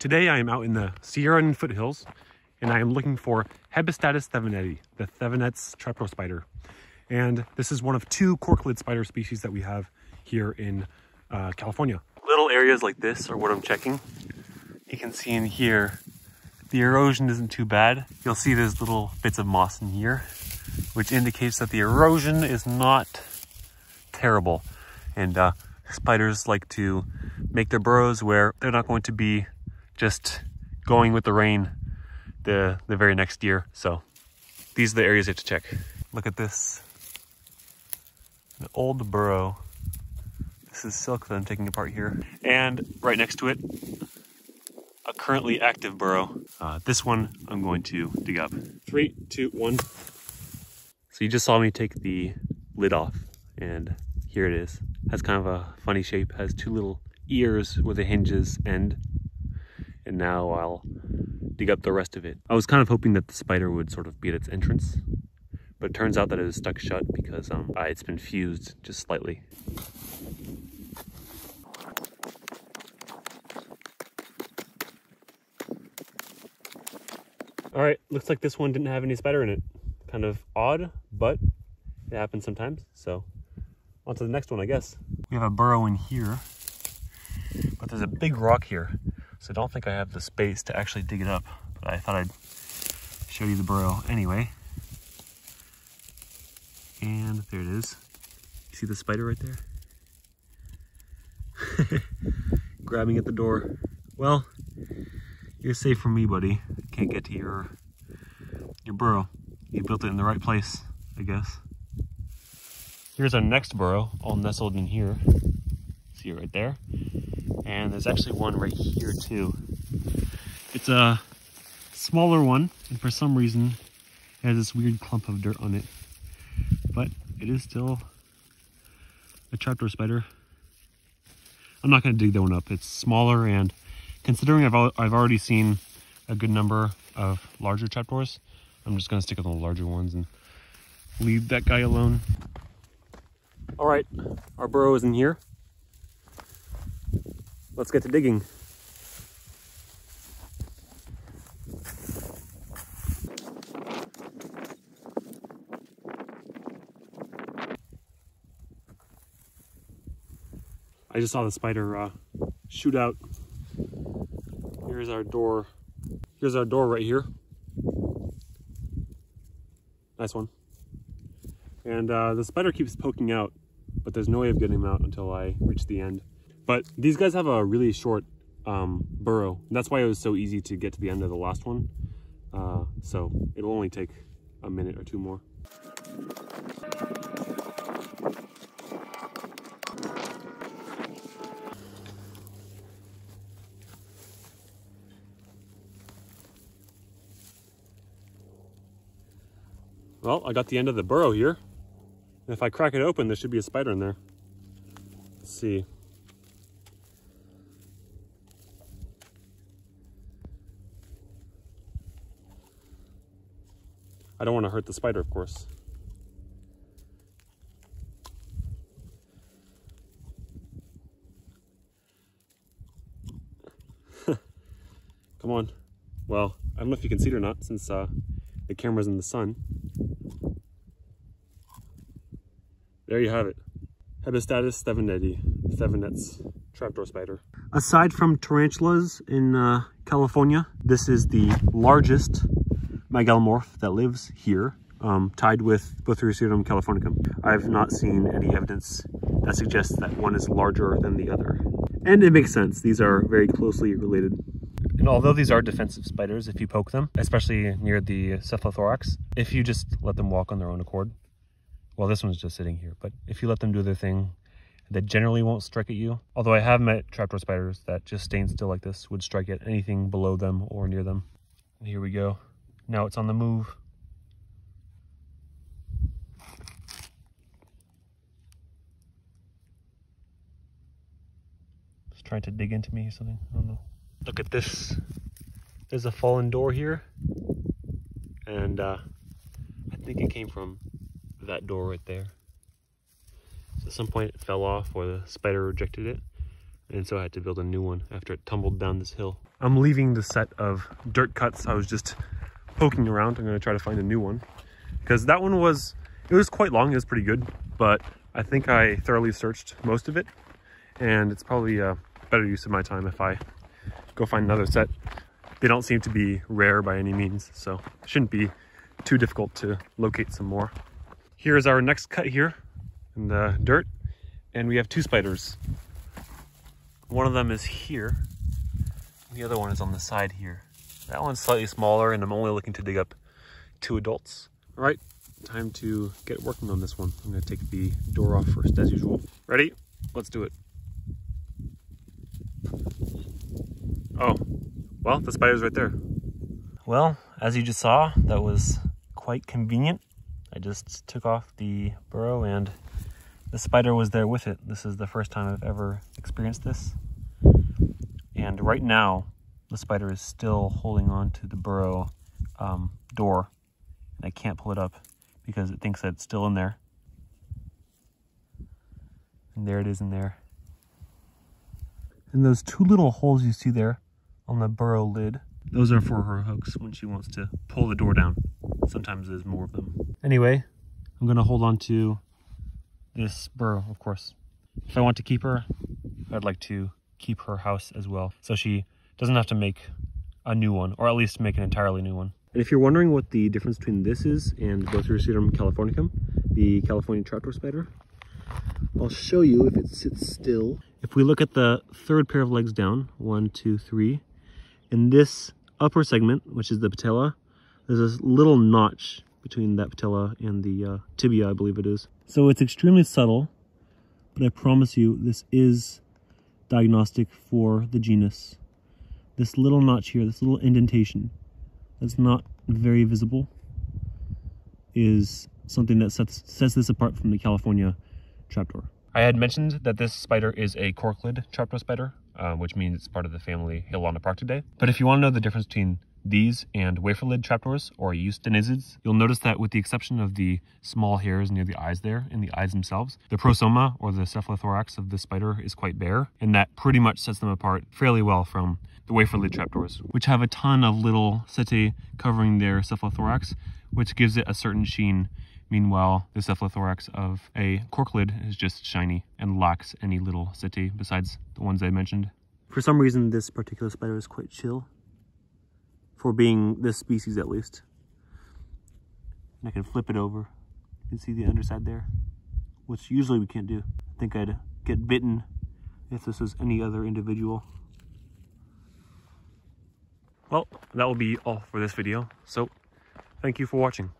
Today I am out in the Sierran foothills and I am looking for Hebestatis theveneti, the Thevenet's trapdoor spider. And this is one of two corklid spider species that we have here in uh, California. Little areas like this are what I'm checking. You can see in here, the erosion isn't too bad. You'll see there's little bits of moss in here, which indicates that the erosion is not terrible. And uh, spiders like to make their burrows where they're not going to be just going with the rain the, the very next year. So these are the areas you have to check. Look at this. An old burrow. This is silk that I'm taking apart here. And right next to it, a currently active burrow. Uh, this one I'm going to dig up. Three, two, one. So you just saw me take the lid off and here it is. Has kind of a funny shape, has two little ears where the hinges end. And now I'll dig up the rest of it. I was kind of hoping that the spider would sort of be at its entrance, but it turns out that it is stuck shut because um, it's been fused just slightly. All right, looks like this one didn't have any spider in it. Kind of odd, but it happens sometimes. So on to the next one, I guess. We have a burrow in here, but there's a big rock here. I don't think I have the space to actually dig it up, but I thought I'd show you the burrow anyway. And there it is. You see the spider right there? Grabbing at the door. Well, you're safe from me, buddy. Can't get to your your burrow. You built it in the right place, I guess. Here's our next burrow, all nestled in here. See right there. And there's actually one right here too. It's a smaller one, and for some reason, it has this weird clump of dirt on it. But it is still a trapdoor spider. I'm not going to dig that one up. It's smaller, and considering I've, I've already seen a good number of larger trapdoors, I'm just going to stick with the larger ones and leave that guy alone. All right, our burrow is in here. Let's get to digging. I just saw the spider uh, shoot out. Here's our door. Here's our door right here. Nice one. And uh, the spider keeps poking out but there's no way of getting him out until I reach the end. But these guys have a really short um, burrow. That's why it was so easy to get to the end of the last one. Uh, so it'll only take a minute or two more. Well, I got the end of the burrow here. And if I crack it open, there should be a spider in there. Let's see. I don't want to hurt the spider, of course. Come on. Well, I don't know if you can see it or not since uh, the camera's in the sun. there you have it. Hebestatis theveneti, Thevenet's trapdoor spider. Aside from tarantulas in uh, California, this is the largest megalomorph that lives here, um, tied with Bothriocyrtum californicum. I've not seen any evidence that suggests that one is larger than the other. And it makes sense. These are very closely related. And although these are defensive spiders, if you poke them, especially near the cephalothorax, if you just let them walk on their own accord, well, this one's just sitting here, but if you let them do their thing, they generally won't strike at you. Although I have met trapdoor spiders that just staying still like this would strike at anything below them or near them. And here we go. Now it's on the move. It's trying to dig into me or something. I don't know. Look at this. There's a fallen door here. And uh, I think it came from that door right there. So at some point it fell off or the spider rejected it. and so I had to build a new one after it tumbled down this hill. I'm leaving the set of dirt cuts. I was just poking around. I'm going to try to find a new one because that one was, it was quite long. It was pretty good, but I think I thoroughly searched most of it and it's probably a better use of my time if I go find another set. They don't seem to be rare by any means, so shouldn't be too difficult to locate some more. Here's our next cut here in the dirt, and we have two spiders. One of them is here, the other one is on the side here. That one's slightly smaller, and I'm only looking to dig up two adults. All right, time to get working on this one. I'm gonna take the door off first as usual. Ready? Let's do it. Oh, well, the spider's right there. Well, as you just saw, that was quite convenient. I just took off the burrow and the spider was there with it. This is the first time I've ever experienced this. And right now, the spider is still holding on to the burrow um, door. And I can't pull it up because it thinks that it's still in there. And there it is in there. And those two little holes you see there on the burrow lid. Those are for her hooks when she wants to pull the door down. Sometimes there's more of them. Anyway, I'm gonna hold on to this burrow, of course. If I want to keep her, I'd like to keep her house as well. So she doesn't have to make a new one, or at least make an entirely new one. And if you're wondering what the difference between this is and Bothriocyrtum californicum, the California trapdoor spider, I'll show you if it sits still. If we look at the third pair of legs down, one, two, three, in this upper segment, which is the patella, there's this little notch between that patella and the uh, tibia, I believe it is. So it's extremely subtle, but I promise you this is diagnostic for the genus. This little notch here, this little indentation, that's not very visible, is something that sets, sets this apart from the California trapdoor. I had mentioned that this spider is a corklid trapdoor spider, uh, which means it's part of the family Halonoproctidae. But if you want to know the difference between these and wafer lid trapdoors or euctenizids, you'll notice that with the exception of the small hairs near the eyes there, in the eyes themselves, the prosoma or the cephalothorax of the spider is quite bare, and that pretty much sets them apart fairly well from the wafer lid trapdoors, which have a ton of little setae covering their cephalothorax, which gives it a certain sheen Meanwhile, the cephalothorax of a corklid is just shiny and lacks any little setae besides the ones I mentioned. For some reason, this particular spider is quite chill, for being this species at least. And I can flip it over. You can see the underside there, which usually we can't do. I think I'd get bitten if this was any other individual. Well, that will be all for this video. So, thank you for watching.